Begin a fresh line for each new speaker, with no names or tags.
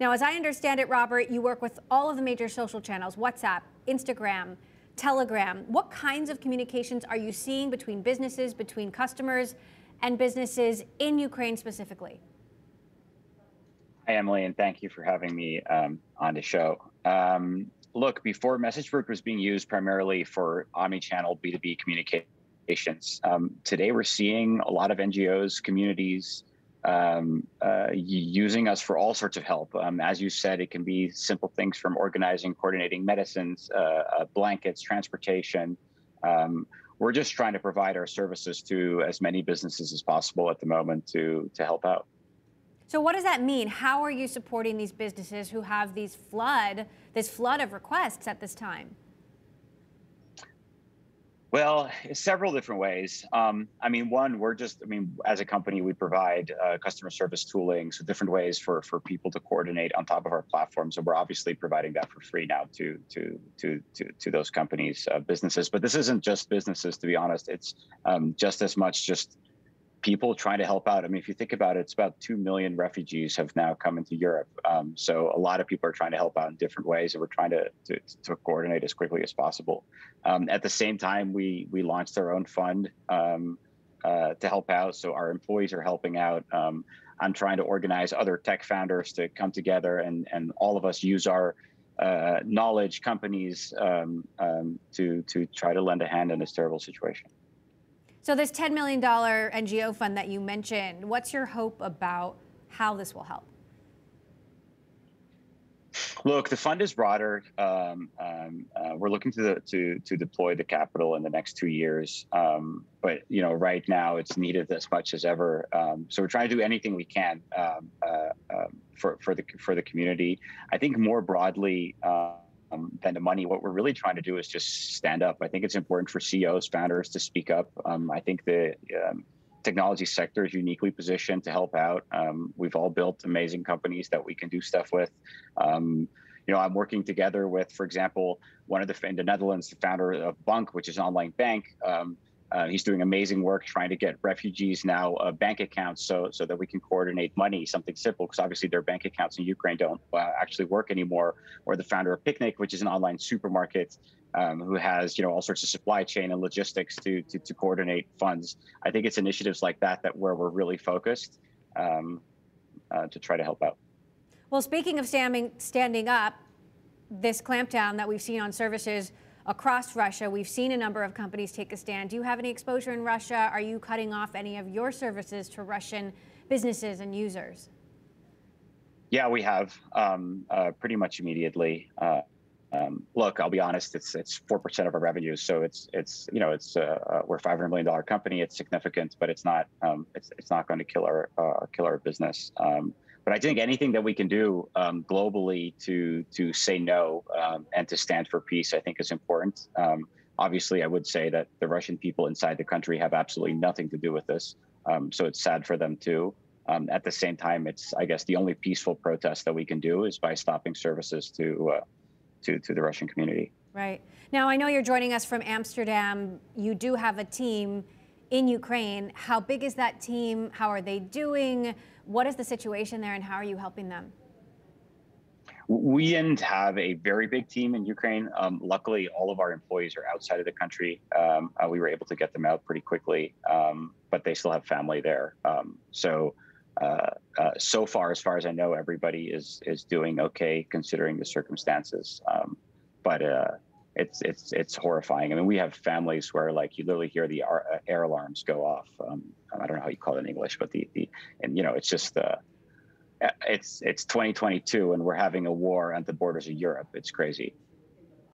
Now, as I understand it, Robert, you work with all of the major social channels WhatsApp, Instagram, Telegram. What kinds of communications are you seeing between businesses, between customers, and businesses in Ukraine specifically?
Hi, Emily, and thank you for having me um, on the show. Um, look, before MessageBird was being used primarily for omni-channel B2B communications, um, today we're seeing a lot of NGOs, communities, um, uh, using us for all sorts of help. Um, as you said, it can be simple things from organizing, coordinating medicines, uh, uh, blankets, transportation. Um, we're just trying to provide our services to as many businesses as possible at the moment to to help out.
So what does that mean? How are you supporting these businesses who have these flood, this flood of requests at this time?
Well, several different ways. Um, I mean, one, we're just, I mean, as a company, we provide uh, customer service tooling, so different ways for for people to coordinate on top of our platform. So we're obviously providing that for free now to to to to, to those companies, uh, businesses. But this isn't just businesses, to be honest. It's um, just as much just people trying to help out. I mean, if you think about it, it's about 2 million refugees have now come into Europe. Um, so a lot of people are trying to help out in different ways, and we're trying to, to, to coordinate as quickly as possible. Um, at the same time, we, we launched our own fund um, uh, to help out. So our employees are helping out. Um, I'm trying to organize other tech founders to come together, and, and all of us use our uh, knowledge companies um, um, to, to try to lend a hand in this terrible situation.
So this $10 million NGO fund that you mentioned, what's your hope about how this will help?
Look, the fund is broader. Um, um, uh, we're looking to, the, to to deploy the capital in the next two years, um, but you know, right now it's needed as much as ever. Um, so we're trying to do anything we can um, uh, um, for for the for the community. I think more broadly. Um, than the money. What we're really trying to do is just stand up. I think it's important for CEOs, founders to speak up. Um, I think the um, technology sector is uniquely positioned to help out. Um, we've all built amazing companies that we can do stuff with. Um, you know, I'm working together with, for example, one of the in the Netherlands, the founder of bunq, which is an online bank. Uh, he's doing amazing work trying to get refugees now uh, bank accounts so so that we can coordinate money. Something simple because obviously their bank accounts in Ukraine don't uh, actually work anymore. Or the founder of Picnic, which is an online supermarket. Um, who has you know all sorts of supply chain and logistics to, to, to coordinate funds? I think it's initiatives like that that where we're really focused um, uh, to try to help out.
Well, speaking of standing standing up, this clampdown that we've seen on services across Russia. We've seen a number of companies take a stand. Do you have any exposure in Russia? Are you cutting off any of your services to Russian businesses and users?
Yeah, we have um, uh, pretty much immediately. Uh, um, look, I'll be honest. It's it's four percent of our revenues, so it's it's you know it's uh, uh we're a five hundred million dollar company. It's significant, but it's not um, it's it's not going to kill our uh, kill our business. Um, but I think anything that we can do um, globally to to say no um, and to stand for peace, I think is important. Um, obviously, I would say that the Russian people inside the country have absolutely nothing to do with this. Um, so it's sad for them too. Um, at the same time, it's I guess the only peaceful protest that we can do is by stopping services to uh, to to the Russian community.
Right now, I know you're joining us from Amsterdam. You do have a team in Ukraine. How big is that team? How are they doing? What is the situation there and how are you helping them?
We didn't have a very big team in Ukraine. Um, luckily, all of our employees are outside of the country. Um, uh, we were able to get them out pretty quickly, um, but they still have family there. Um, so, uh, uh, so far, as far as I know, everybody is is doing okay considering the circumstances. Um, but uh, it's it's it's horrifying. I mean, we have families where like you literally hear the uh, air alarms go off. Um, I don't know how you call it in English, but the the and you know it's just uh, it's it's 2022 and we're having a war at the borders of Europe. It's crazy.